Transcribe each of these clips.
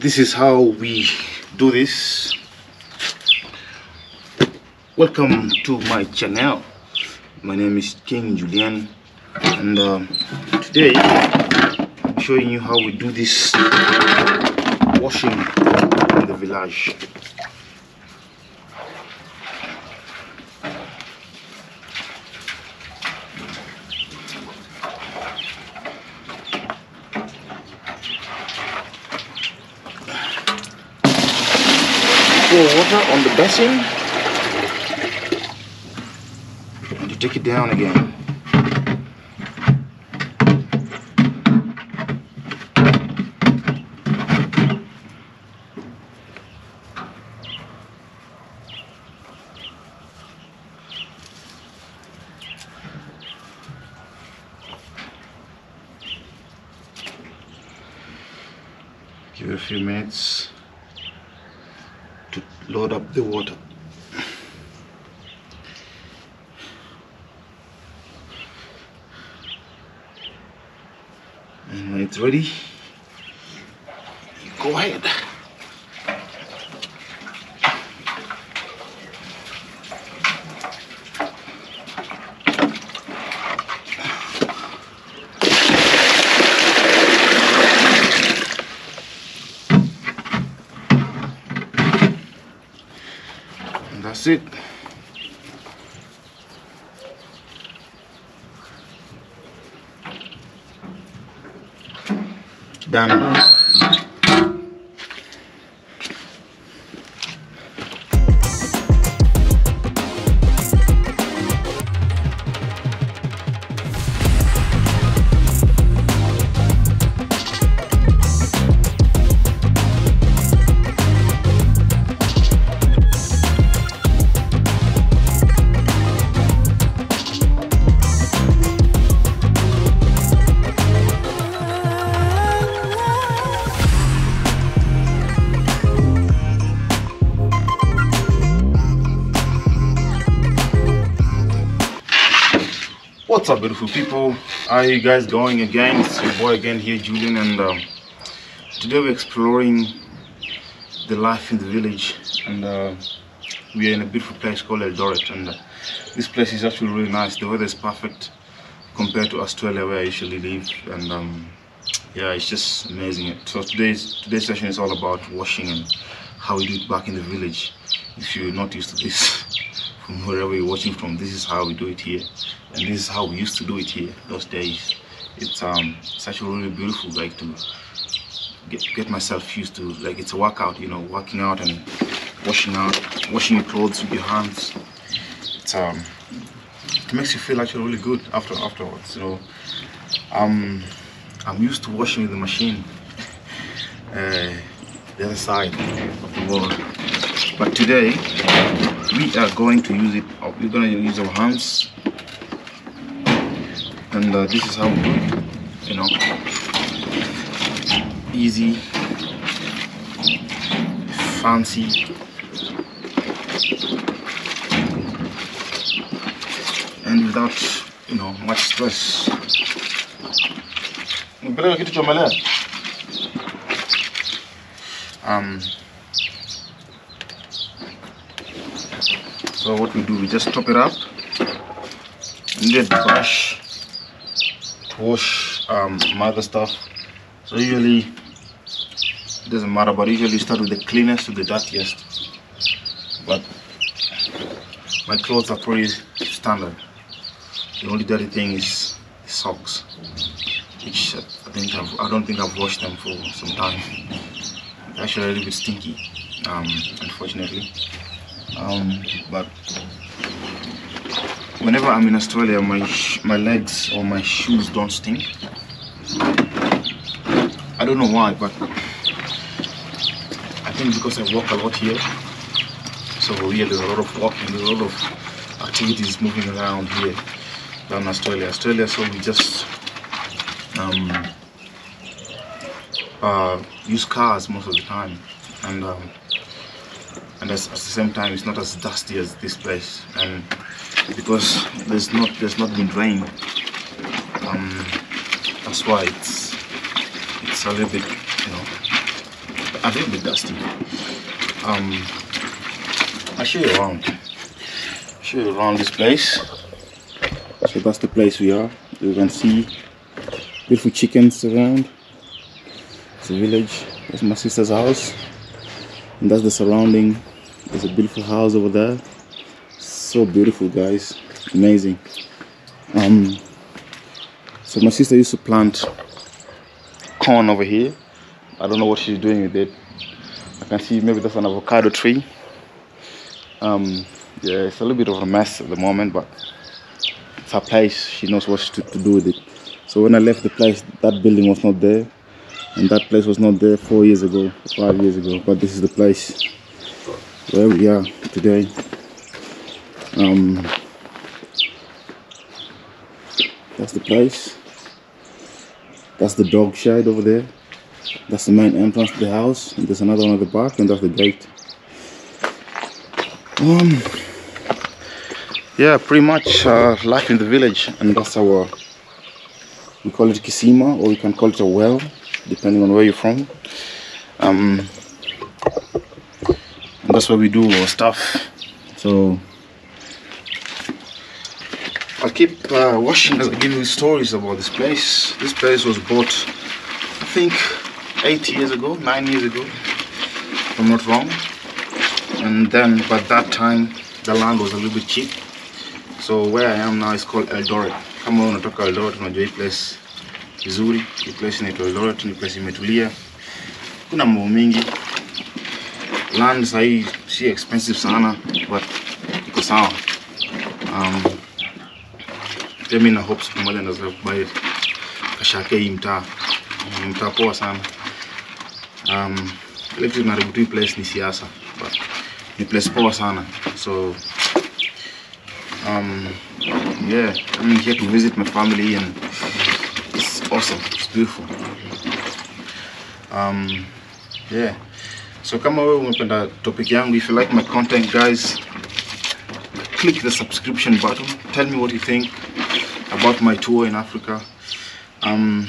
this is how we do this. Welcome to my channel. My name is king julian and um, today i'm showing you how we do this washing in the village basin and you take it down again. Give a few minutes load up the water. And when it's ready, you go ahead. And that's it. Done. Beautiful people? Are you guys going again? It's your boy again here, Julian, and um, today we're exploring the life in the village. And uh, we are in a beautiful place called Eldoret, and uh, this place is actually really nice. The weather is perfect compared to Australia, where I usually live, and um, yeah, it's just amazing. So today's today's session is all about washing and how we do it back in the village. If you're not used to this, from wherever you're watching from, this is how we do it here, and this is how we used to do it here those days. It's um, it's actually really beautiful, like to get get myself used to. Like it's a workout, you know, working out and washing out, washing your clothes with your hands. It's um, it makes you feel actually really good after afterwards. So um, I'm used to washing with the machine. Uh, the other side of the world. But today we are going to use it. We're going to use our hands, and uh, this is how we do it. You know, easy, fancy. And without, you know, much stress. Um, so what we do, we just top it up and get the brush to wash um, other stuff. So usually it doesn't matter, but usually start with the cleanest to the dirtiest. But my clothes are pretty standard. The only dirty thing is socks, which I think I've, I don't think I've washed them for some time. They're actually a little bit stinky, um, unfortunately. Um, but whenever I'm in Australia, my my legs or my shoes don't stink. I don't know why, but I think because I walk a lot here. So here there's a lot of walking, there's a lot of activities moving around here than Australia. Australia, so we just um, uh, use cars most of the time, and um, and as, at the same time, it's not as dusty as this place. And because there's not there's not been rain, um, that's why it's it's a little bit you know a little bit dusty. Um, I'll show you around. i Show you around this place. So that's the place we are. You can see beautiful chickens around. It's a village. That's my sister's house. And that's the surrounding. There's a beautiful house over there. So beautiful, guys. Amazing. Um, so my sister used to plant corn over here. I don't know what she's doing with it. I can see maybe that's an avocado tree. Um, yeah, it's a little bit of a mess at the moment, but it's her place. She knows what to, to do with it. So when I left the place, that building was not there, and that place was not there four years ago, five years ago. But this is the place where we are today. Um, that's the place. That's the dog shed over there. That's the main entrance to the house. And there's another one at the back, and that's the gate. Um, yeah, pretty much uh, life in the village, and that's our. We call it kisima, or we can call it a well, depending on where you're from. Um, that's where we do our stuff. So I'll keep uh, watching as I give you stories about this place. This place was bought, I think, eight years ago, nine years ago, if I'm not wrong. And then, by that time, the land was a little bit cheap. So where I am now is called Eldoret. Wewe unatoka Eldoret, unajua hii place vizuri. Ni place inaitwa Eldoret, ni place imetulia. Kuna mambo mengi. Land sahii si expensive sana, but iko sawa. Um, pia mimi na hope siku moja naweza kubai kashake hii mtaa. Ni mtaa poa sana. Um, ile kitu inaharibu tu place ni siasa, but ni place poa sana. So um, yeah, I'm here to visit my family and awesome. It's beautiful. Um, yeah. So come kama wewe umependa topic yangu, if you like my content guys, click the subscription button. Tell me what you think about my tour in Africa. Um,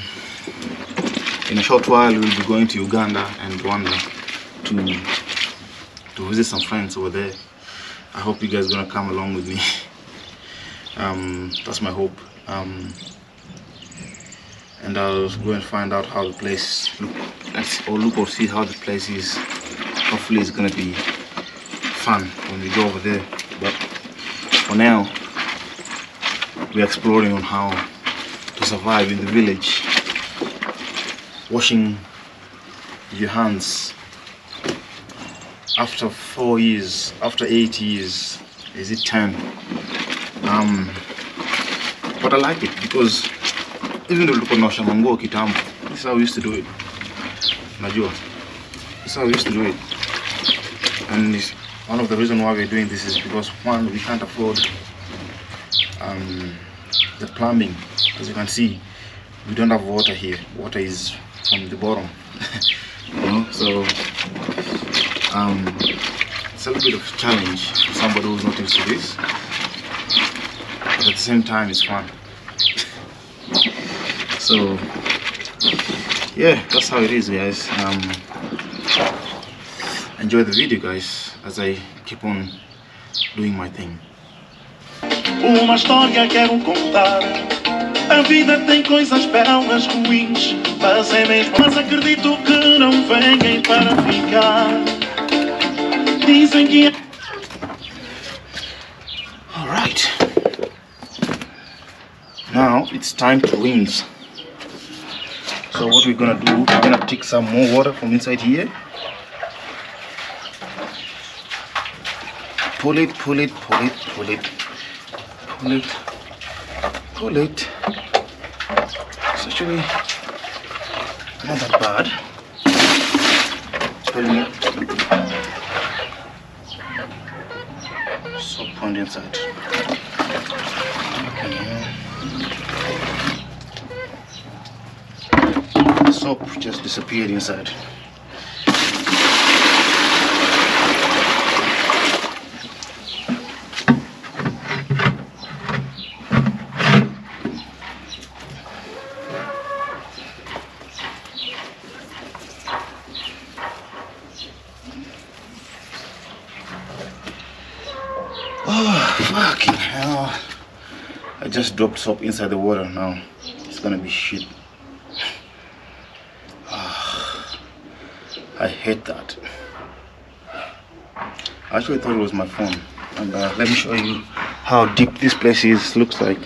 in a short while, we'll be going to Uganda and Rwanda to to visit some friends over there. I hope you guys gonna come along with me. Um, that's my hope. Um, and I'll go and find out how the place look. Let's or look or see how the place is. Hopefully, it's gonna be fun when we go over there. But for now, we're exploring on how to survive in the village. Washing your hands after four years, after eight years, is it ten? Um, but I like it because tulikuwa tunaosha manguo kitambo, this is how we used to do it. Najua, this is how we used to do it. And it's- one of the reasons why we're doing this is because one, we can't afford um, the plumbing. As you can see, we don't have water here. Water is from the bottom. you know, so um, it's a little bit of challenge for somebody who's not used to this. But at the same time, it's fun. So yeah, that's how it is, guys. Um, enjoy the video, guys, as I keep on doing my thing. Uma história quero contar. A vida tem coisas belas, ruins, mas é mesmo. Mas acredito que não venham para ficar. Dizem que All right. Now it's time to rinse. So what we're gonna do, we're gonna take some more water from inside here. Pull it, pull it, pull it, pull it, pull it, pull it. It's actually not that bad. So point inside soap just disappeared inside. Oh, fucking hell. I just dropped soap inside the water now. It's gonna be shit. I hate that. I actually thought it was my phone. And uh, let me show you how deep this place is. Looks like.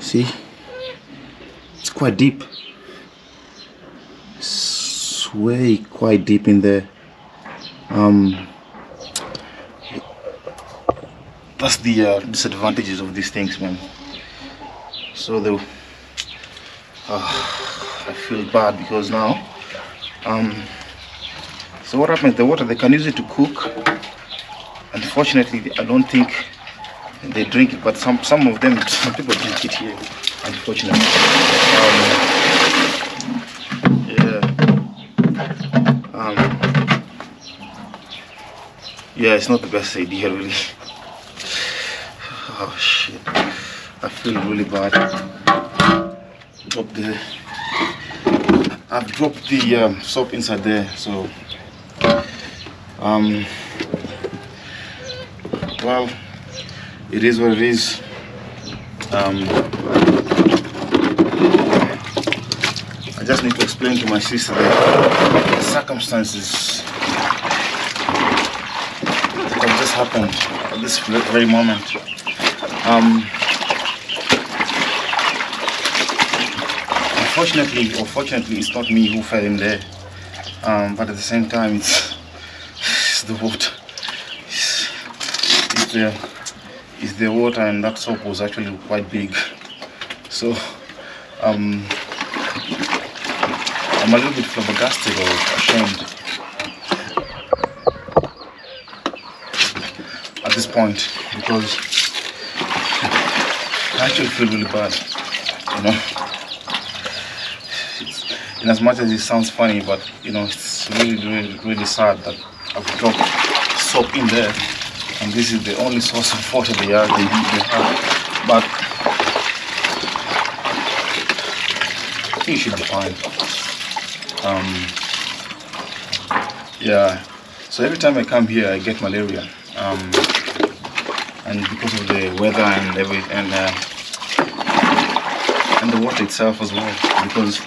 See? It's quite deep. It's way quite deep in there. Um, that's the uh, disadvantages of these things, man. So the uh, I feel bad because now, um, so what happens? The water they can use it to cook. Unfortunately, I don't think they drink it, but some some of them, some people drink it here. Unfortunately, um, yeah, um, yeah, it's not the best idea, really. Oh shit, I feel really bad. Drop the, I've dropped the um, soap inside there, so um, well, it is what it is. Um, I just need to explain to my sister the circumstances that have just happened at this very moment. Um, unfortunately, or fortunately, it's not me who fell in there. Um, but at the same time, it's, it's the water. It's, it's the it's the water, and that soap was actually quite big. So, um, I'm a little bit flabbergasted or ashamed at this point because I actually feel really bad, you know. In as much as it sounds funny, but you know, it's really, really, really sad that I've dropped soap in there, and this is the only source of water they are they, they have. But I think it should be fine. Um, yeah. So every time I come here, I get malaria. Um, and because of the weather and every and uh, and the water itself as well because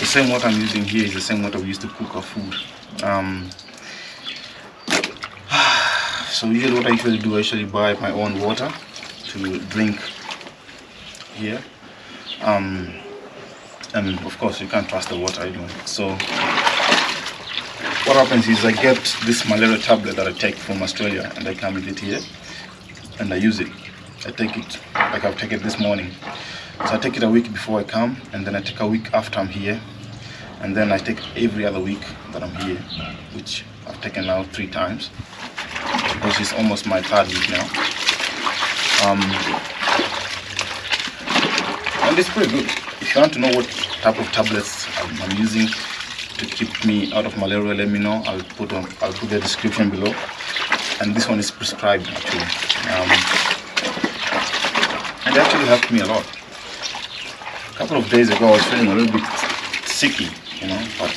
the same water I'm using here is the same water we used to cook our food um, so usually what I usually do. I usually buy my own water to drink here. Um, and of course you can't trust the water you know so what happens is I get this malaria tablet that I take from Australia and I come with it here and I use it. I take it like I've taken it this morning. So I take it a week before I come and then I take a week after I'm here. And then I take every other week that I'm here which I've taken now three times because it's almost my third week now. Um, and it's pretty good. If you want to know what type of tablets I'm, I'm using to keep me out of malaria, let me know. I'll put on I'll put the description below. And this one is prescribed actually. Um, and it actually helped me a lot. A couple of days ago I was feeling a little bit sicky, you know, but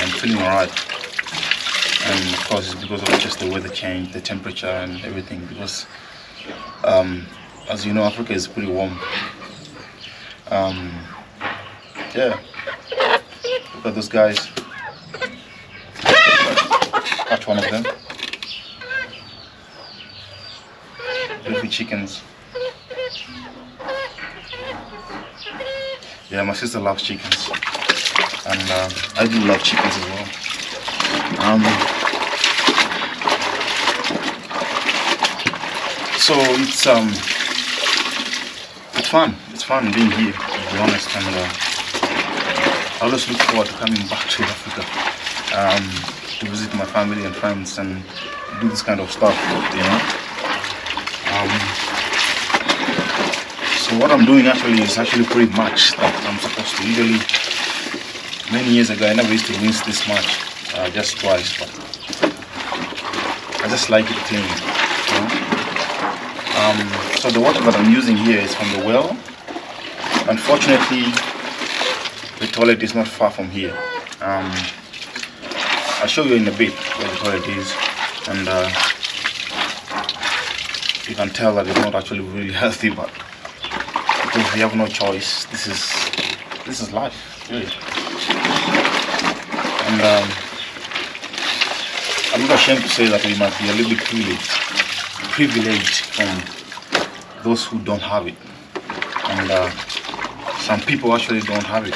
I'm feeling alright. And of course it's because of just the weather change, the temperature and everything because um, as you know Africa is pretty warm. Um, yeah. Look at those guys. Catch one of them. Beautiful chickens. Yeah, my sister loves chickens. And uh, I do love chickens as well. Um, so it's um it's fun. It's fun being here, to be honest. And uh, I always look forward to coming back to Africa um, to visit my family and friends and do this kind of stuff, you know. Um, so what I'm doing actually is actually pretty much that I'm supposed to. Usually, many years ago, I never used to rinse this much, uh, just twice, but I just like it clean. Um, so the water that I'm using here is from the well. Unfortunately, the toilet is not far from here. Um, I'll show you in a bit where the toilet is, and uh, you can tell that it's not actually really healthy but because we have no choice this is this is life really and um, I'm not ashamed to say that we might be a little bit privileged privileged on those who don't have it. And uh, some people actually don't have it.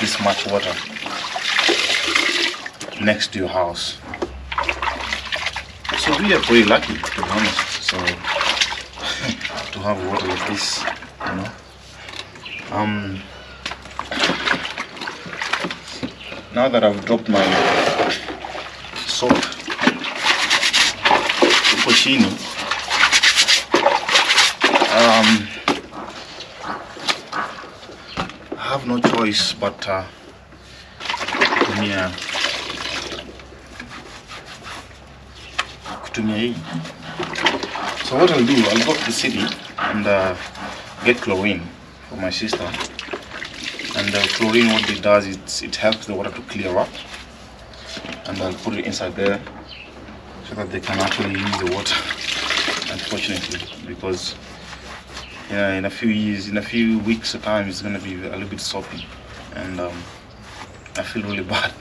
This much water next to your house. So we are pretty lucky to be honest. So to have water like this you know. Um now that I've dropped my soap Um I have no choice but uh, kutumia kutumia hii. So what I'll do I'll go to the city and uh, get chlorine for my sister. And uh, chlorine what it does is it helps the water to clear up. And I'll put it inside there so that they can actually use the water unfortunately because yeah, in a few years, in a few weeks of time, it's gonna be a little bit soppy, and um, I feel really bad.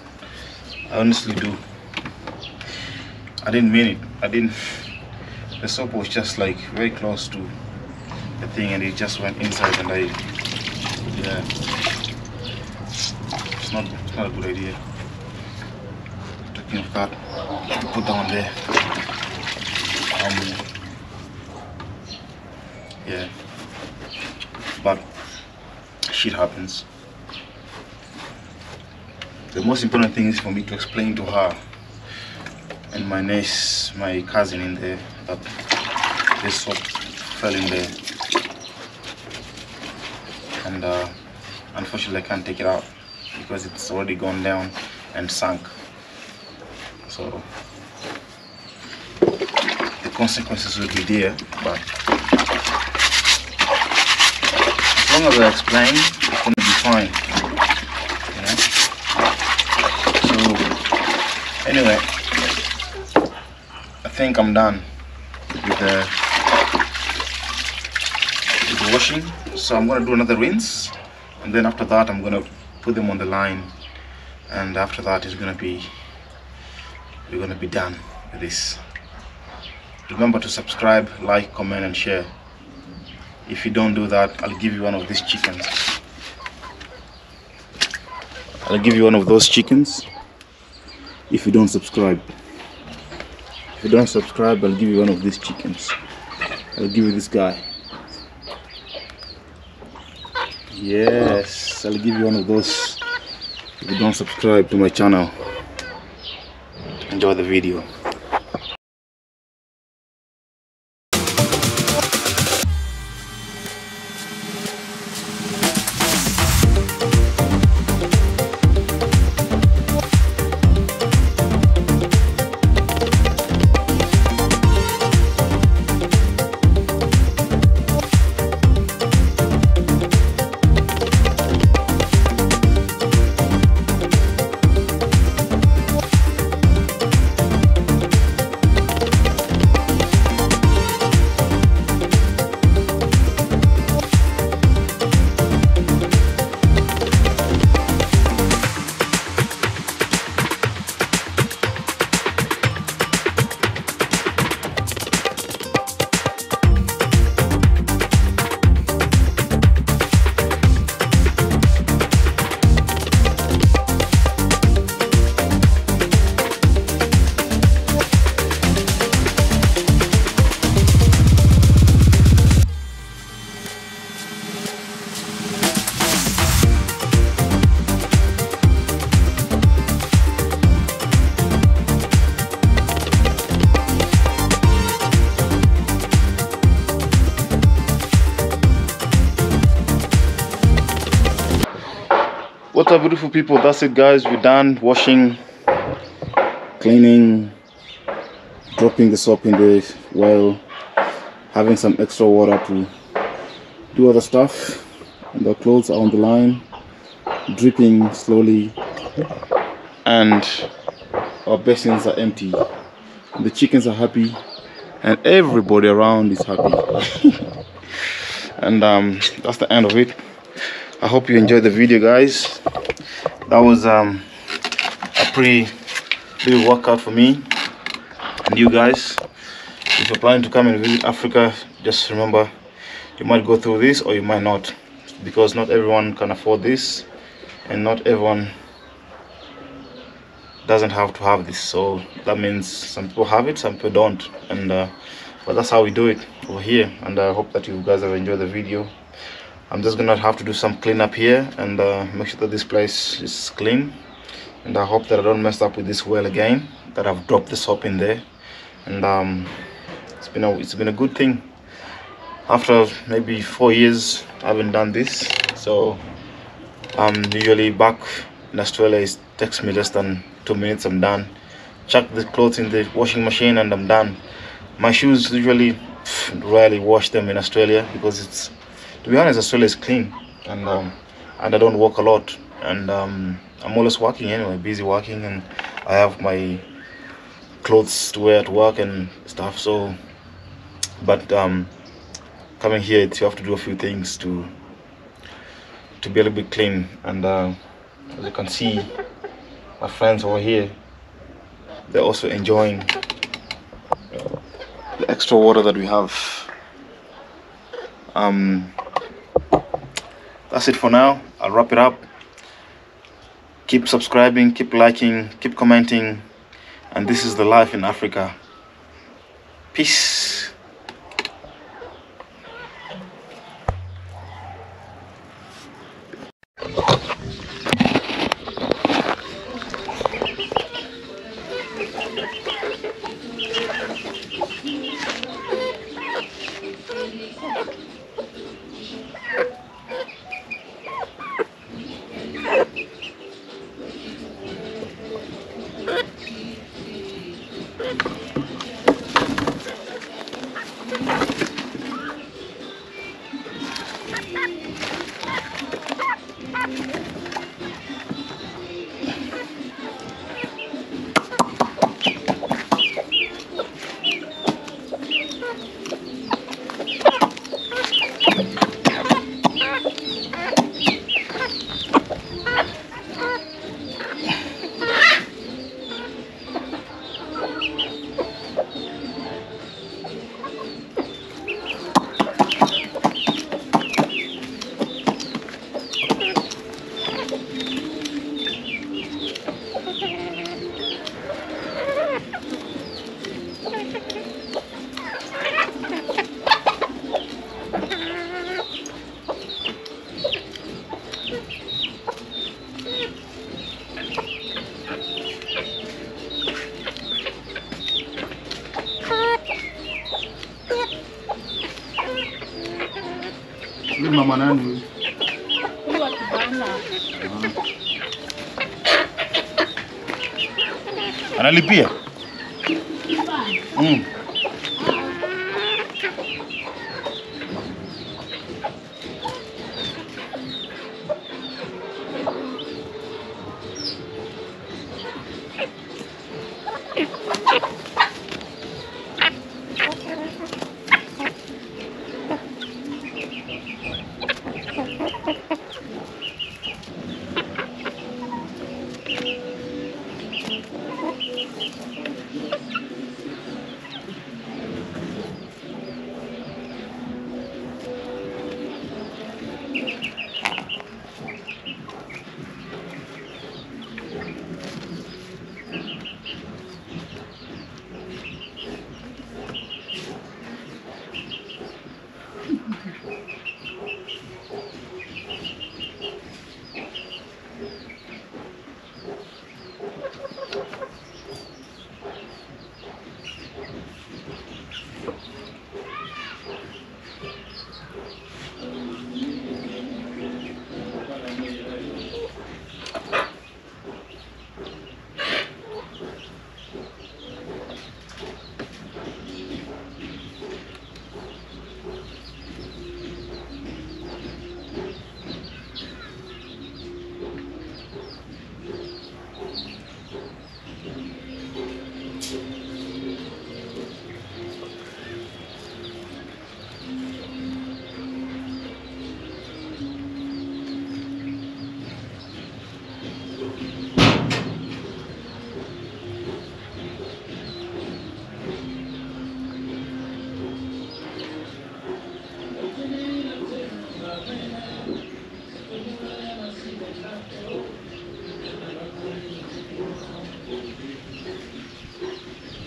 I honestly do. I didn't mean it. I didn't. The soap was just like very close to the thing, and it just went inside, and I, yeah, it's not, it's not a good idea. Talking of that, put down there. Um, yeah but shit happens. The most important thing is for me to explain to her and my niece, my cousin in there, that this soap fell in there. And uh, unfortunately I can't take it out because it's already gone down and sunk. So the consequences will be there, but as long as I explain, it's gonna be fine. You know? So anyway, I think I'm done with the, with the washing. So I'm gonna do another rinse, and then after that I'm gonna put them on the line, and after that it's gonna be we're gonna be done with this. Remember to subscribe, like, comment, and share. If you don't do that, I'll give you one of these chickens. I'll give you one of those chickens if you don't subscribe. If you don't subscribe, I'll give you one of these chickens. I'll give you this guy. Yes, I'll give you one of those if you don't subscribe to my channel. Enjoy the video. Beautiful people? That's it guys. We're done washing, cleaning, dropping the soap in the well, having some extra water to do other stuff. And the clothes are on the line, dripping slowly. And our basins are empty. the chickens are happy and everybody around is happy and um, that's the end of it i hope you enjoyed the video guys that was um, a pretty big workout for me and you guys. If you're planning to come and visit africa just remember you might go through this or you might not because not everyone can afford this and not everyone doesn't have to have this. So that means some people have it some people don't. And uh, but that's how we do it over here. And i hope that you guys have enjoyed the video i'm just gonna have to do some cleanup here and uh, make sure that this place is clean. And i hope that i don't mess up with this well again that i've dropped the soap in there. And um, it's been a it's been a good thing. After maybe four years i haven't done this. So um usually back in australia it takes me less than two minutes i'm done. Chuck the clothes in the washing machine and i'm done. My shoes usually rarely wash them in australia because it's to be honest australia is clean and um and i don't work a lot. And um i'm always working anyway busy working and i have my clothes to wear at work and stuff so but um coming here you have to do a few things to to be a little bit clean. And uh, as you can see my friends over here they're also enjoying the extra water that we have. Um that's it for now. I'll wrap it up. Keep subscribing keep liking keep commenting. And this is the life in africa. Peace alipia.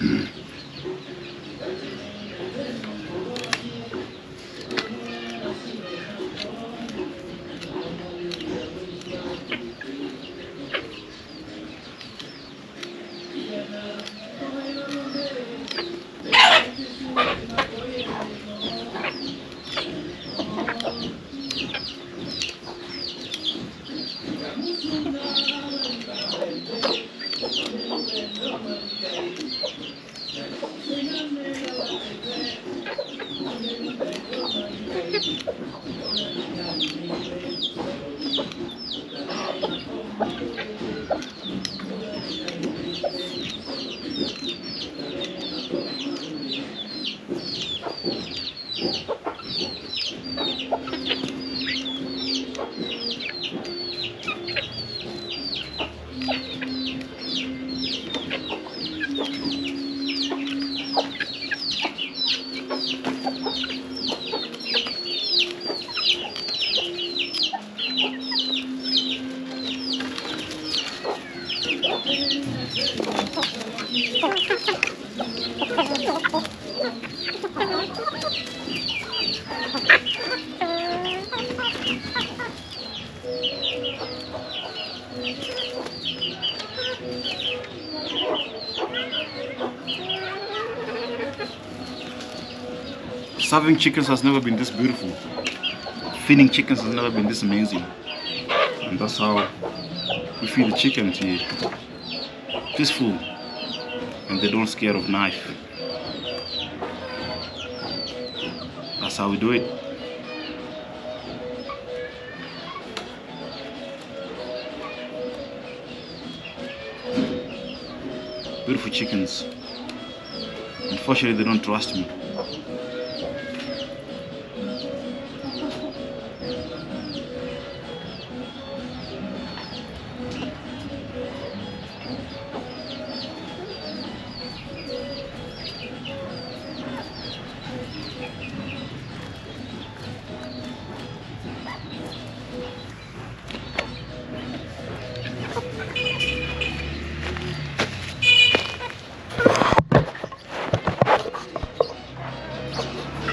Mm-hmm. Serving chickens has never been this beautiful. Feeding chickens has never been this amazing. And that's how we feed the chickens here. Peaceful. And they don't scare of knife. That's how we do it. Beautiful chickens. Unfortunately, they don't trust me.